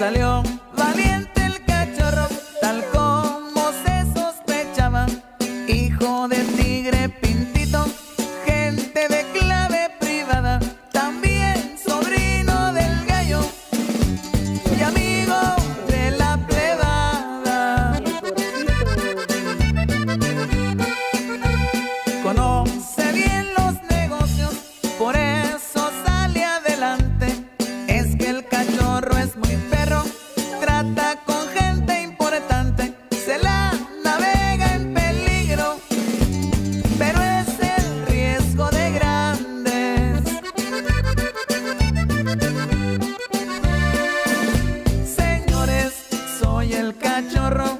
salió valiente el cachorro, tal como se sospechaba, hijo de tigre pintito, gente de clave privada, también sobrino del gallo y amigo de la plebada. Conoce bien los negocios, por él. con gente importante, se la navega en peligro, pero es el riesgo de grandes. Señores, soy el cachorro.